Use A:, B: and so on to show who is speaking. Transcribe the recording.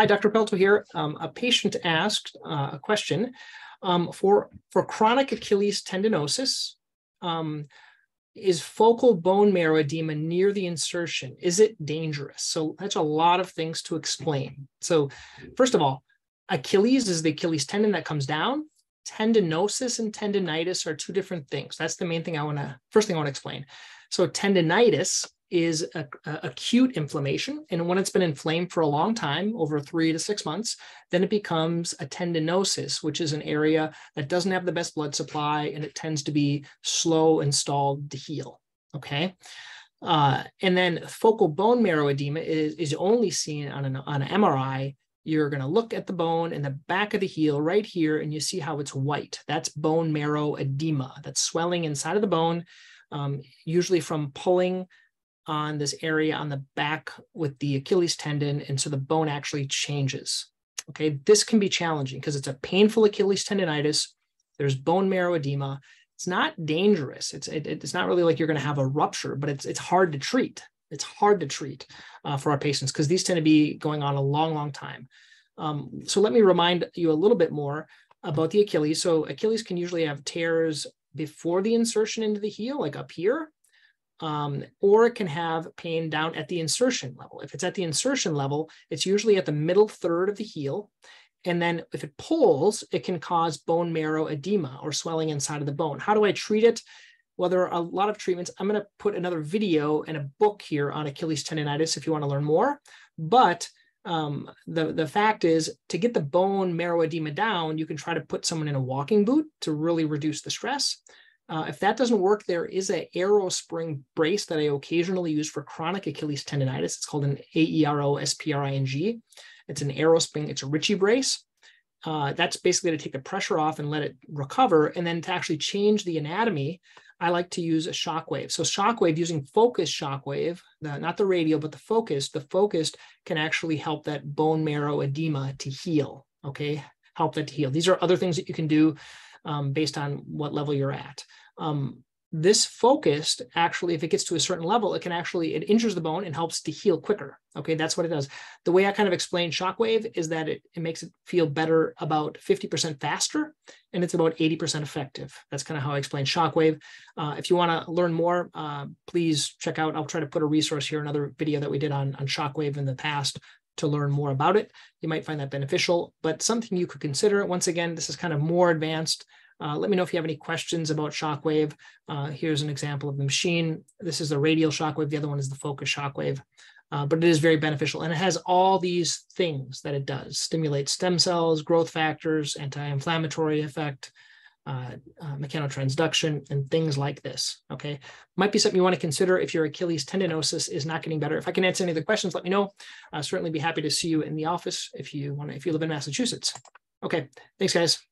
A: Hi, Dr. Pelto here. Um, a patient asked uh, a question um, for, for chronic Achilles tendinosis. Um, is focal bone marrow edema near the insertion? Is it dangerous? So that's a lot of things to explain. So first of all, Achilles is the Achilles tendon that comes down. Tendinosis and tendonitis are two different things. That's the main thing I want to, first thing I want to explain. So tendonitis is a, a acute inflammation. And when it's been inflamed for a long time, over three to six months, then it becomes a tendinosis, which is an area that doesn't have the best blood supply and it tends to be slow installed to heal. Okay. Uh, and then focal bone marrow edema is, is only seen on an, on an MRI. You're going to look at the bone in the back of the heel right here, and you see how it's white. That's bone marrow edema. That's swelling inside of the bone, um, usually from pulling on this area on the back with the Achilles tendon. And so the bone actually changes. Okay, this can be challenging because it's a painful Achilles tendonitis. There's bone marrow edema. It's not dangerous. It's it, it's not really like you're going to have a rupture, but it's it's hard to treat. It's hard to treat uh, for our patients because these tend to be going on a long, long time. Um, so let me remind you a little bit more about the Achilles. So Achilles can usually have tears before the insertion into the heel, like up here, um, or it can have pain down at the insertion level. If it's at the insertion level, it's usually at the middle third of the heel. And then if it pulls, it can cause bone marrow edema or swelling inside of the bone. How do I treat it? Well, there are a lot of treatments. I'm going to put another video and a book here on Achilles tendonitis if you want to learn more. But um, the, the fact is to get the bone marrow edema down, you can try to put someone in a walking boot to really reduce the stress. Uh, if that doesn't work, there is an Aerospring brace that I occasionally use for chronic Achilles tendonitis. It's called an A-E-R-O-S-P-R-I-N-G. It's an Aerospring, it's a Richie brace. Uh, that's basically to take the pressure off and let it recover. And then to actually change the anatomy, I like to use a shockwave. So shockwave using focused shockwave, not the radial, but the focused, the focused can actually help that bone marrow edema to heal, okay? Help that to heal. These are other things that you can do um, based on what level you're at. Um, this focused actually, if it gets to a certain level, it can actually, it injures the bone and helps to heal quicker. Okay, that's what it does. The way I kind of explain shockwave is that it, it makes it feel better about 50% faster and it's about 80% effective. That's kind of how I explain shockwave. Uh, if you want to learn more, uh, please check out, I'll try to put a resource here, another video that we did on, on shockwave in the past to learn more about it. You might find that beneficial, but something you could consider. Once again, this is kind of more advanced uh, let me know if you have any questions about shockwave. Uh, here's an example of the machine. This is the radial shockwave. The other one is the focus shockwave. Uh, but it is very beneficial and it has all these things that it does stimulate stem cells growth factors anti-inflammatory effect uh, uh, mechanotransduction and things like this okay? Might be something you want to consider if your achilles tendinosis is not getting better. If i can answer any of the questions let me know. I'll certainly be happy to see you in the office if you want to if you live in massachusetts. Okay thanks guys